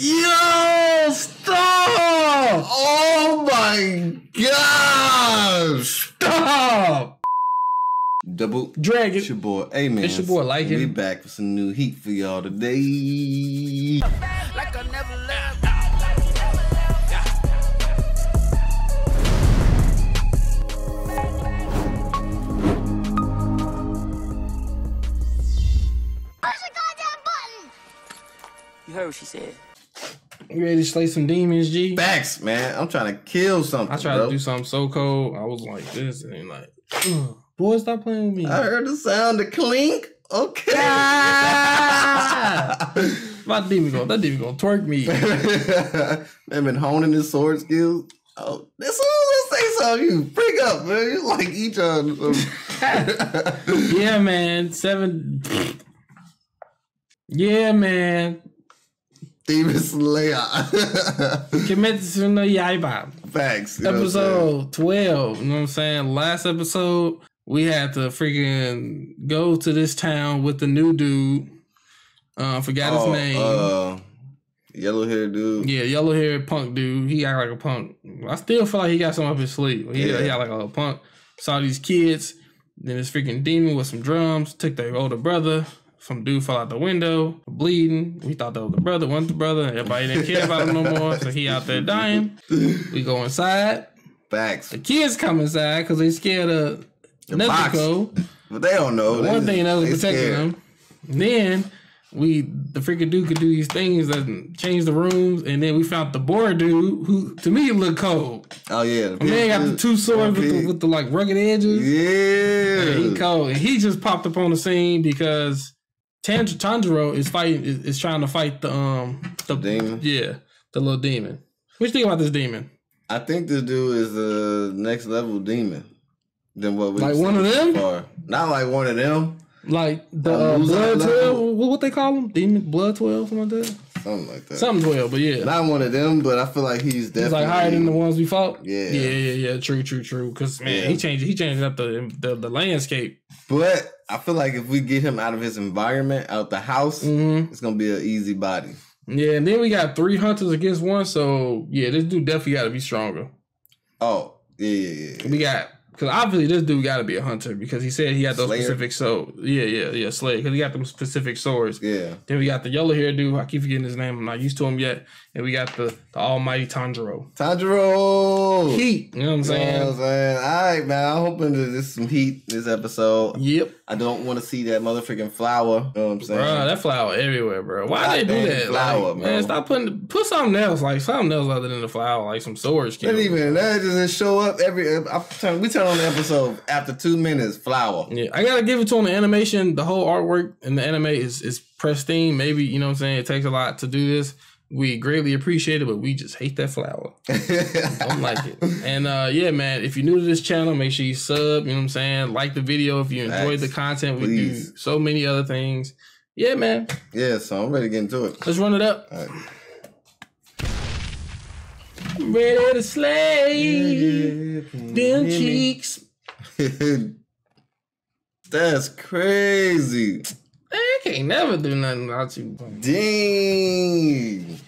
Yo, stop! Oh my gosh! Stop! Double Drag It's your boy, hey man. It's your boy, like We it. back with some new heat for y'all today. like I never left. Push the goddamn button! You heard what she said. You ready to slay some demons, G? Facts, man. I'm trying to kill something. I tried bro. to do something so cold. I was like this, and then like, "Ugh, boy, stop playing with me. I heard the sound of clink. Okay. My demon going, that demon gonna twerk me. They've been honing his sword skills. Oh, as soon as I say something, you freak up, man. You like each other. yeah, man. Seven. Yeah, man. Demon Slayer. Kimetsu no Yaiba. Facts. you know what Episode 12. You know what I'm saying? Last episode, we had to freaking go to this town with the new dude. Uh, forgot his Oh, name. Uh, yellow haired dude. Yeah, yellow haired punk dude. He act like a punk. I still feel like he got something up his sleeve. He, Yeah. he got like a punk. Saw these kids. Then this freaking demon with some drums took their older brother. Some dude fell out the window, bleeding. We thought that was the brother, wasn't the brother. Everybody didn't care about him no more. So he out there dying. We go inside. Facts. The kids come inside because they scared of box. Nezuko. But they don't know. They One just- thing that was they protecting scared. them. Then we the freaking dude could do these things that change the rooms, and then we found the boar dude who to me looked cold. Oh yeah. And then got the two swords with the, with the like rugged edges. Yeah. And he cold, and he just popped up on the scene because Tan- Tanjiro is fighting is, is trying to fight the um the Demon? Yeah, the little demon. What you think about this demon? I think this dude is the next level demon than what we Like one of them? Far. Not like one of them. Like the Um, uh, blood twelve? What, what they call them? Demon blood twelve, something like that. Something like that. Something twelve, but yeah. Not one of them, but I feel like he's definitely He's like higher than the ones we fought. Yeah. yeah, yeah, yeah. True, true, true. Because man, Yeah. he changed. He changed up the, the the landscape. But I feel like if we get him out of his environment, out the house, Mhm. it's gonna be an easy body. Yeah, and then we got three hunters against one. So yeah, this dude definitely got to be stronger. Oh, yeah, yeah, yeah. We got because obviously this dude got to be a hunter because he said he had those Slayer? specific so yeah, yeah, yeah, Slayer because he got them specific swords. Yeah. Then we got the yellow hair dude. I keep forgetting his name. I'm not used to him yet. And we got the the almighty Tanjiro. Tanjiro. Heat. You know what I'm You know what saying? I'm saying? All right, man. I'm hoping that there's some heat this episode. Yep. I don't want to see that motherfucking flower. You know what I'm saying? Bro, that flower everywhere, bro. Why they do that? flower, like, man, stop putting put something else, like something else other than the flower, like some skin. Not even that doesn't show up every. Uh, I turn, we turn on the episode after two minutes. Flower. Yeah, I gotta give it to him. The animation, the whole artwork and the anime is is pristine. Maybe you know what I'm saying. It takes a lot to do this. We greatly appreciate it, but we just hate that flower. Don't like it. And uh yeah, man, if you're new to this channel, make sure you sub. You know what I'm saying. Like the video if you enjoyed the content. We Please. do so many other things. Yeah, man. yeah, so I'm ready to get into it. Let's run it up. Right. Ready to slay them cheeks. That's crazy. Can't never do nothing without you. Dang.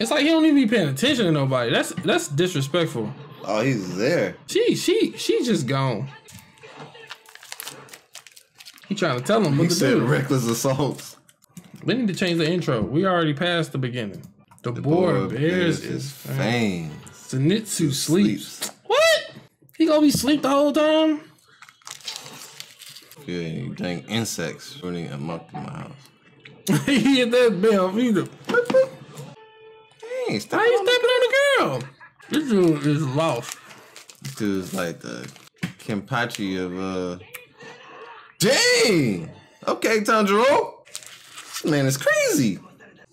It's like he don't even be paying attention to nobody. That's that's disrespectful. Oh, he's there. She she she just gone. He trying to tell him He what to said do. reckless assaults. We need to change the intro. We already passed the beginning. The, boar bears is fame. fangs. Zenitsu sleeps. What? He gonna be sleep the whole time? Yeah, you dang insects running amok in my house. he hit that bell. He the, Dang, stop why you stepping on the girl? This dude is lost. This dude's like the Kenpachi of uh Dang! Okay, Tanjiro. This man is crazy.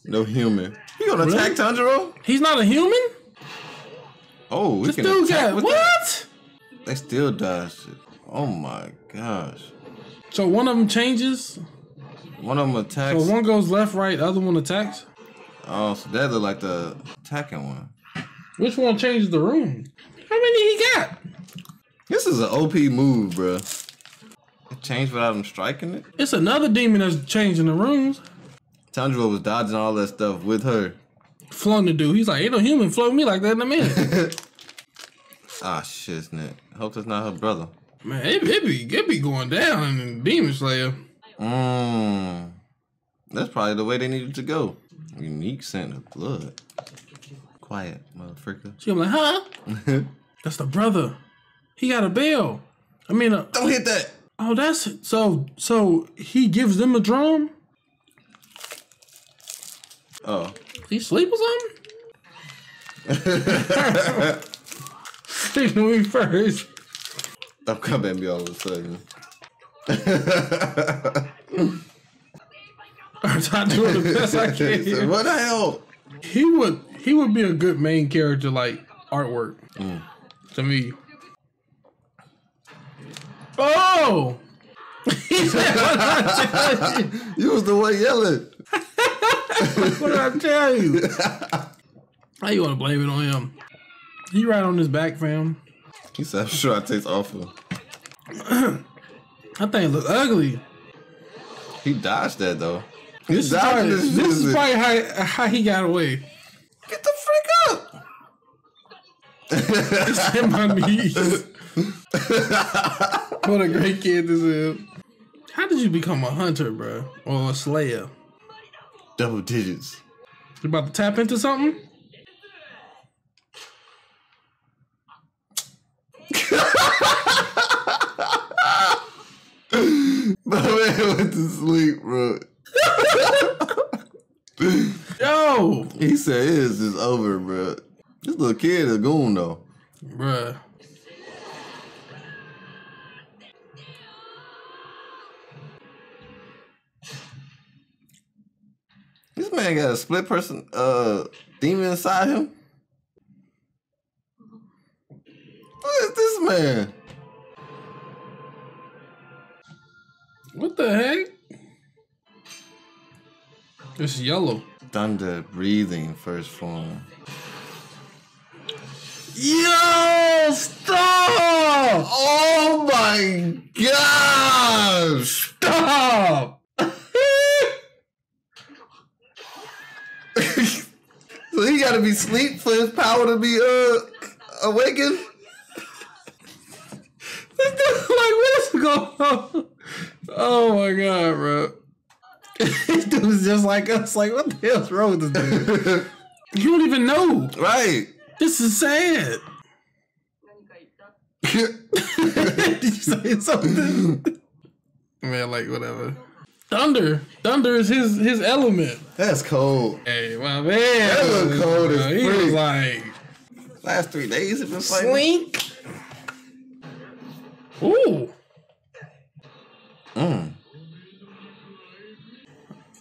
No human. You gonna Really? attack Tanjiro? He's not a human? Oh, we This can dude attack got with what? that? They still dodged it. Oh my gosh. So one of them changes. One of them attacks. So one goes left, right, the other one attacks. oh, so that look like the attacking one. Which one changes the room? How many he got? This is an OP move, bruh. It changed without him striking it. It's another demon that's changing the rooms. Tanjiro was dodging all that stuff with her. Flung the dude. He's like, ain't no human float me like that in a minute. Ah, shit, snap. Hope that's not her brother. Man, it, it be it be going down in Demon Slayer. Mmm. That's probably the way they needed to go. Unique scent of blood. Quiet, motherfucker. She I'm like, huh? That's the brother. He got a bell. I mean, uh, Don't hit that. oh, that's so. So he gives them a drum. Oh. He sleep or something? Signal me first. Don't come at me all of a sudden. I'm trying to do the best I can. what the hell? He would he would be a good main character like artwork mm. to me. Oh, he said, "What did I tell you? You was the one yelling. What did I tell you?" How you want to blame it on him? He right on his back, fam. He said, I'm sure I taste awful. That thing look ugly. He dodged that though. This is probably, this this is probably how, how he got away. Get the freak up. It's in my knees. what a great kid this is. How did you become a hunter, bro? Or a slayer? Double digits. You about to tap into something? My man went to sleep, bro. Yo, He said his is over, bro. This little kid is goon though. bruh. This man got a split person uh demon inside him. What is this man? Yellow. Thunder breathing first form. Yo, stop! Oh my gosh! Stop! So he gotta be asleep for his power to be uh awakened? Like, what is going on? Oh my god, bro. This dude is just like us. Like, what the hell's wrong with this dude? You don't even know. right. This is sad. Did you say something? Man, like whatever. Thunder. Thunder is his his element. That's cold. Hey, my man. That look cold as He was like Last three days have been fighting. slink. Ooh. Mm.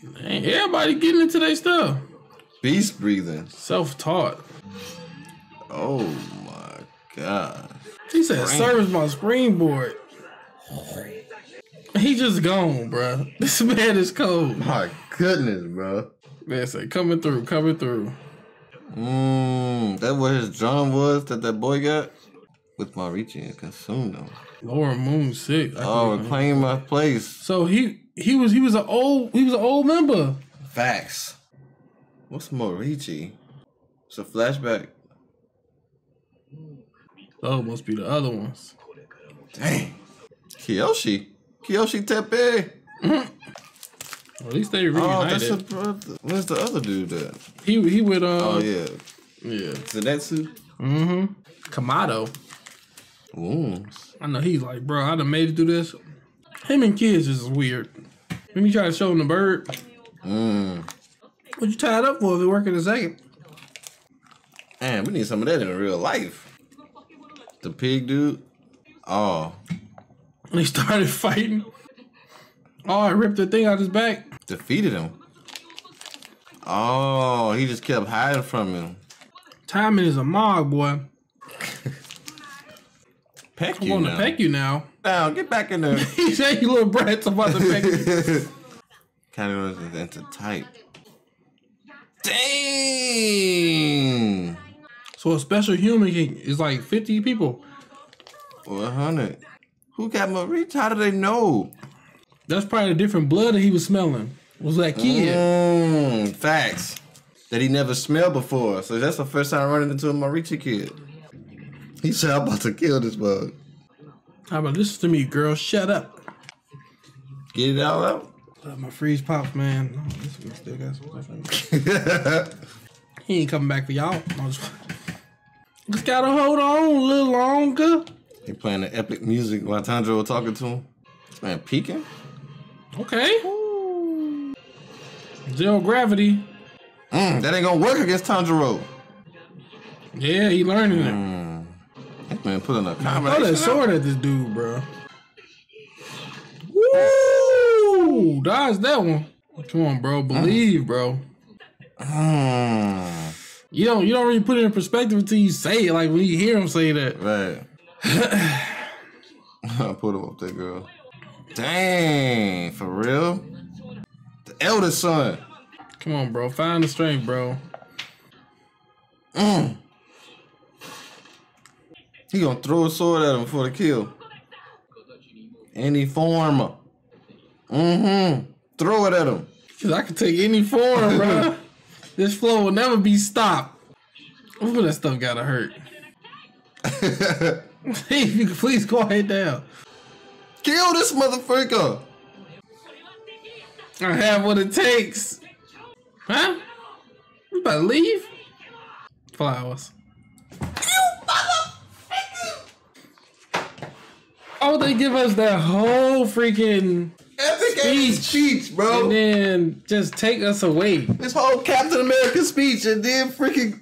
Man, everybody getting into their stuff. Beast breathing. Self-taught. Oh my god. He said, "Service my springboard." He just gone, bro. This man is cold. My goodness, bro. Man said, "Coming through, coming through." Mmm. That what his drum was that that boy got? With Marechi and consumed him. Lower Moon Six. I Oh, reclaim my place. so he he was he was an old he was an old member. Facts. What's Marechi? It's a flashback. Oh, must be the other ones. Dang. Kiyoshi. Kiyoshi Tepe. At least they Oh, that's reunited. a brother. Where's the other dude at? he he would um Oh, yeah. yeah. Zenitsu. Mm-hmm. Kamado. Wounds. I know he's like, bro, I done made it through this. Him and kids is weird. Let me try to show him the bird. Mmm. What you tied up for if it work in a second? Man, we need some of that in real life. The pig dude. Oh, he started fighting. Oh, I ripped the thing out his back. defeated him. Oh, he just kept hiding from him. Timing is a mog, boy. Peck I you want to peck you now. Down, get back in there. he said, "You little brats, about to peck you." kind of goes into type. Dang. So a special human is like 50 people. 100. Who got Maurice? How do they know? That's probably a different blood that he was smelling. Was that kid? Mm, facts. That he never smelled before. So that's the first time running into a Marechi kid. He said, I'm about to kill this bug. How about listen to me, girl? Shut up. Get it all out. Uh, my freeze pops, man. Oh, this one still got some stuff. He ain't coming back for y'all. Just, just gotta hold on a little longer. he playing the epic music while Tanjiro was talking to him. This man peeking. Okay. Zero gravity. Mm, that ain't gonna work against Tanjiro. Yeah, he learning it. That man putting a Throw that sword at this dude, bro. Woo! Dodge that one. Come on, bro. Believe, bro. Mm, You don't you don't really put it in perspective until you say it. Like when you hear him say that. right. I put him up there, girl. Dang, for real? The eldest son. Come on, bro. Find the strength, bro. He gonna throw a sword at him for the kill. Any form. Mm-hmm. Throw it at him. Cause I can take any form, bro. this flow will never be stopped. Ooh, that stuff gotta hurt. Hey, you can please quiet down. Kill this motherfucker. I have what it takes. Huh? You about to leave? Flowers. Oh, they give us that whole freaking Epic Speech. speech, bro. and then just take us away. this whole Captain America speech and then freaking.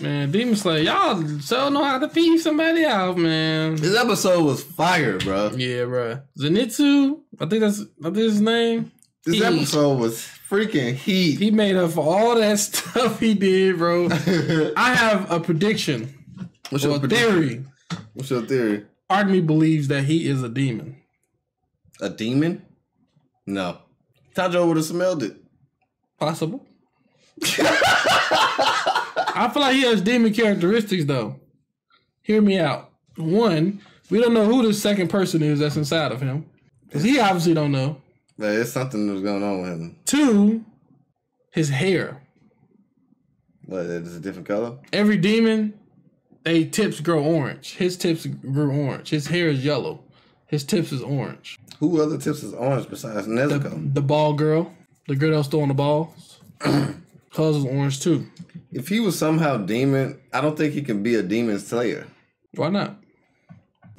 Man, Demon Slayer, y'all so know how to feed somebody out, man. This episode was fire, bro. Yeah, bro. Zenitsu, I think that's I think his name. This He- episode was freaking heat. He made up for all that stuff he did, bro. I have a prediction What's your prediction? theory. What's your theory? Part of me believes that he is a demon. A demon? No. Tanjo would have smelled it. Possible. I feel like he has demon characteristics, though. Hear me out. One, we don't know who the second person is that's inside of him. Because he obviously don't know. But there's something that's going on with him. Two, his hair. What, it's a different color? Every demon, they tips grow orange. His tips grew orange. His hair is yellow. His tips is orange. Who other tips is orange besides Nezuko? The ball girl, the girl that was throwing the balls, hers is orange too. If he was somehow demon, I don't think he can be a demon slayer. Why not?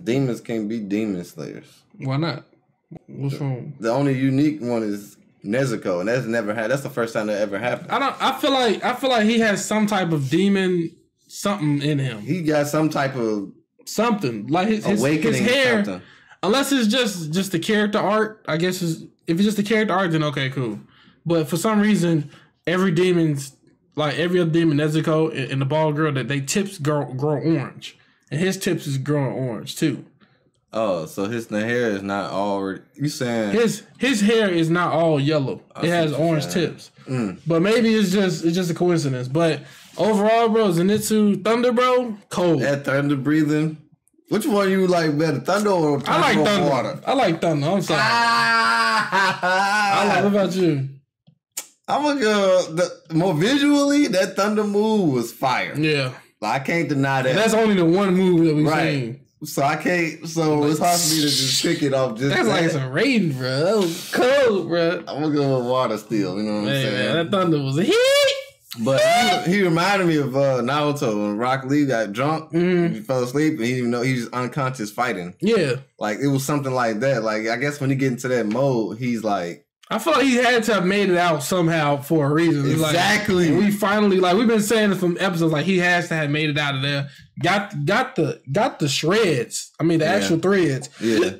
Demons can't be demon slayers. Why not? What's wrong? The only unique one is Nezuko, and that's never had. That's the first time that ever happened. I don't. I feel like I feel like he has some type of demon something in him. He got some type of Something like his his, his hair. Unless it's just just the character art, I guess is if it's just the character art, then okay, cool. But for some reason, every demon's like every other demon, Nezuko and, and the ball girl, that they tips grow grow orange, and his tips is growing orange too. Oh, so his the hair is not already. You saying His his hair is not all yellow; it has orange saying. tips. Mm. But maybe it's just it's just a coincidence. But overall, bro, Zenitsu Thunder, bro, cold. that thunder breathing? Which one you like better, thunder or thunder I like or Thunder. water? I like Thunder. I'm sorry. Ah! I like, what about you? I'm gonna go the, more visually. That thunder move was fire. Yeah. I can't deny that. That's only the one move that we've right. seen. So I can't. So it's hard for me to just pick it off. Just That's that. like some rain, bro. That was cold, bro. I'm gonna go with water still. You know what I'm Man, saying? that thunder was a hit. But he, he reminded me of uh, Naruto when Rock Lee got drunk, Mhm. he fell asleep, and he didn't even know he was unconscious fighting. Yeah. Like it was something like that. Like I guess when he get into that mode, he's like, I feel like he had to have made it out somehow for a reason. It's like- Exactly. we finally like we've been saying it from episodes like he has to have made it out of there. Got got the got the shreds. I mean the Yeah. actual threads. yeah,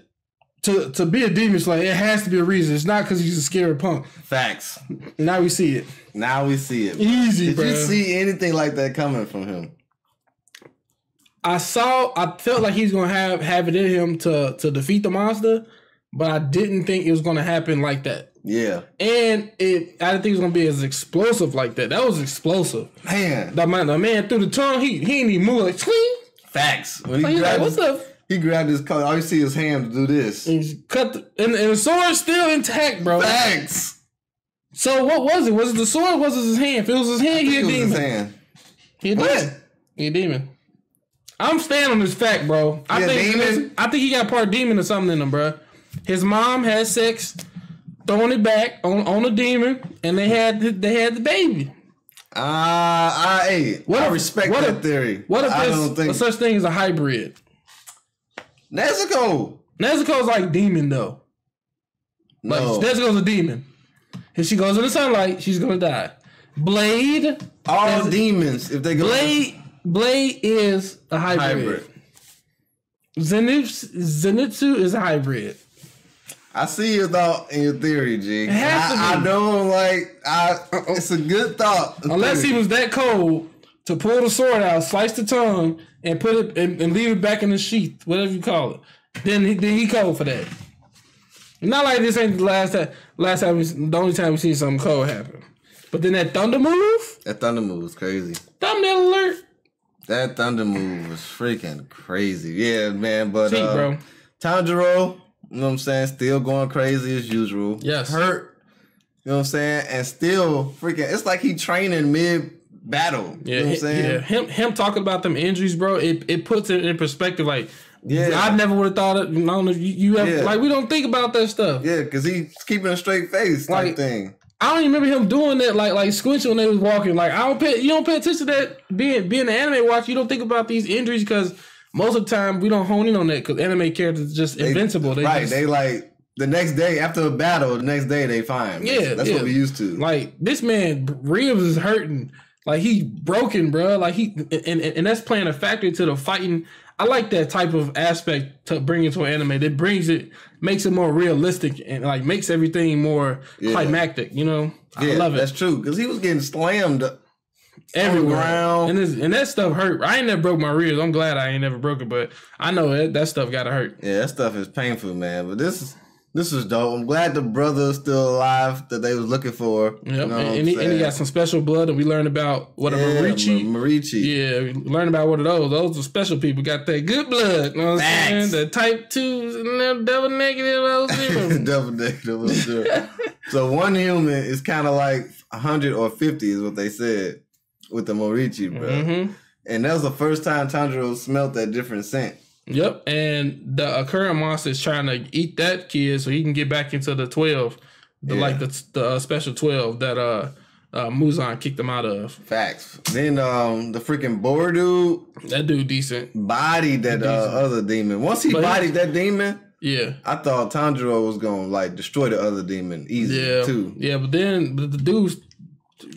To to be a demon slayer, it has to be a reason. It's not because he's a scary punk. facts. Now we see it. Now we see it. Easy, Did bro. you see anything like that coming from him? I saw. I felt like he's gonna have have it in him to to defeat the monster, but I didn't think it was gonna happen like that. Yeah, And it, I didn't think it was gonna be as explosive like that. That was explosive. man. The man, the man through the tongue, he he didn't even move like swing. Facts. When Like, he like, grabbed what's up? He grabbed his collar. All you see is hand do this. He's cut the, and, and the sword's still intact, bro. Facts. So what was it? Was it the sword? Or was it his hand? If it was his hand, he a was his demon. hand. He a What? demon. He a demon. I'm standing on this fact, bro. I think demon? I think he got part demon or something in him, bro. His mom had sex, throwing it back on on a demon, and they had they had the baby. Ah, I hey, What I if- respect what that if- theory. What if I there's don't think such thing as a hybrid? Nezuko. Nezuko's like demon though. Like No, Nezuko's a demon. If she goes in the sunlight, she's gonna die. Blade, all demons. If they go Blade, Blade is a hybrid. hybrid. Zenitsu, Zenitsu is a hybrid. I see your thought and your theory, G. I, I don't like. I. It's a good thought. Unless he was that cold to pull the sword out, slice the tongue, and put it and, and leave it back in the sheath, whatever you call it. Then he then he cold for that. Not like this ain't the last time. Last time, we, the only time we see something cold happen. But then that thunder move, that thunder move was crazy. thumbnail alert. That thunder move was freaking crazy. Yeah, man. But See, uh, bro. Tanjiro, you know what I'm saying? Still going crazy as usual. Yes. Hurt. You know what I'm saying? And still freaking. It's like he training mid battle. Yeah, you know what I'm saying? yeah. Him him talking about them injuries, bro. It it puts it in perspective. Like, Yeah. I never would have thought it. I don't know you, you have Yeah. like we don't think about that stuff. Yeah, because he's keeping a straight face type Like- thing. I don't even remember him doing that. Like like squinching when they was walking. Like I don't pay. You don't pay attention to that. Being being an anime watch, you don't think about these injuries because most of the time we don't hone in on that because anime characters just They- invincible. They right. just, they like the next day after a battle, the next day they fine. Yeah, That's yeah. what we used to. Like this man ribs is hurting. Like he broken, bro. Like he and, and and that's playing a factor to the fighting. I like that type of aspect to bring into an anime. That brings it, makes it more realistic and like makes everything more Yeah. climactic. You know, yeah, I love it. That's true. Because he was getting slammed. everywhere. And this, and that stuff hurt. I ain't never broke my ribs. I'm glad I ain't never broke it, but I know that that stuff gotta hurt. Yeah, that stuff is painful, man. But this is this is dope. I'm glad the brother's still alive that they was looking for. Yep. You know and, and he, and he got some special blood, and we learned about what a yeah, Marechi. Ma- Marechi. Yeah, we learned about what of those. Those are special people. Got that good blood. You know what I'm saying? The type two, and then double negative, Double negative. so one human is kind of like 100 or 50 is what they said with the Marechi, bro. hmm And that was the first time Tanjiro smelled that different scent. Yep. And the uh, current monster is trying to eat that kid so he can get back into the twelve, the Yeah. like the the uh, special twelve that uh, uh Muzan kicked him out of. Facts. Then um the freaking boar dude That dude decent. bodied that uh, other demon. Once he But bodied that demon, Yeah. I thought Tanjiro was gonna like destroy the other demon easy Yeah. too. Yeah, but then the, the dude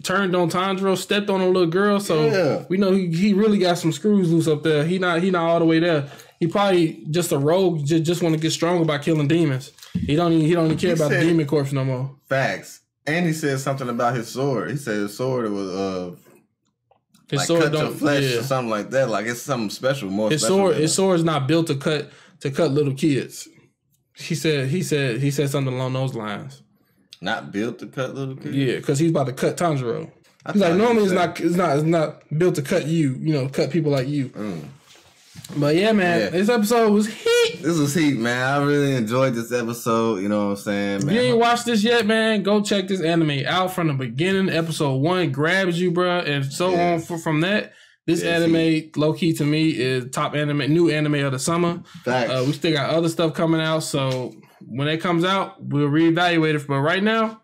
turned on Tanjiro, stepped on a little girl, so Yeah. we know he, he really got some screws loose up there. He not he not all the way there. He probably just a rogue, just, just want to get stronger by killing demons. He don't even he don't even care He about said- the demon corpse no more. Facts. And he said something about his sword. He said his sword was uh His like sword cut don't flesh yeah. or something like that. Like it's something special, more His special. sword his sword is not built to cut to cut little kids. He said he said he said something along those lines. not built to cut little kids. Yeah, because he's about to cut Tanjiro. I He's like normally it's not it's not it's not built to cut you, you know, cut people like you. Mm. But yeah, man, Yeah. this episode was heat. This was heat, man. I really enjoyed this episode. You know what I'm saying, If you ain't watched this yet, man, go check this anime out from the beginning. Episode one grabs you, bro, and so Yeah. on for, from that. This Yeah, anime, low key to me, is top anime, new anime of the summer. Uh, we still got other stuff coming out, so when it comes out, we'll reevaluate it. But right now,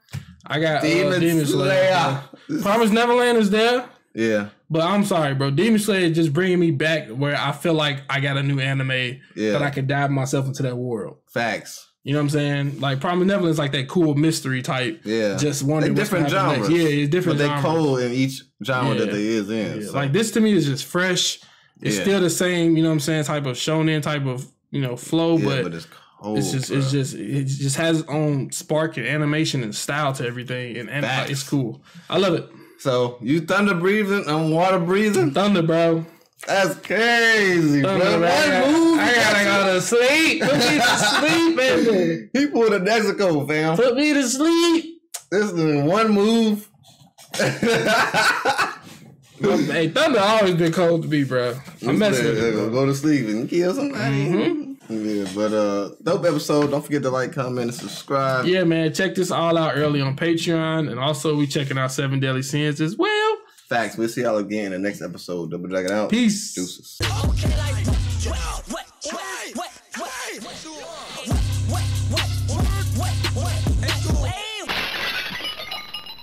I got Demon uh, Demon Slayer. Slayer. Promise Neverland is there. yeah, But I'm sorry, bro. Demon Slayer is just bringing me back where I feel like I got a new anime Yeah. that I could dive myself into that world. facts. You know what I'm saying? Like Neverland is like that cool mystery type. Yeah, Just wondering different genres. next. Yeah, it's different But they cold in each genre Yeah. that they is in. Yeah, so. Like this to me is just fresh. It's Yeah. still the same, you know what I'm saying, type of shonen type of, you know, flow, yeah, but, but, it's cold. it's just bro. it's just it just has its own spark and animation and style to everything and, and it's cool. I love it. So you thunder breathing, I'm water breathing. Thunder, bro. That's crazy, bro. Thunder, bro. I, gotta, move, I gotta go to sleep. Put me to sleep, baby. He pulled a Mexico, fam. Put me to sleep. This is one move. hey, Thunder always been cold to me, bro. I'm messing with it, go, go to sleep and kill somebody. Mm-hmm. Yeah, but uh, dope episode. Don't forget to like, comment, and subscribe. Yeah, man. Check this all out early on Patreon, and also we checking out Seven Deadly Sins as well. Facts. We'll see y'all again in the next episode. Double Dragon out. Peace. Deuces. Okay, like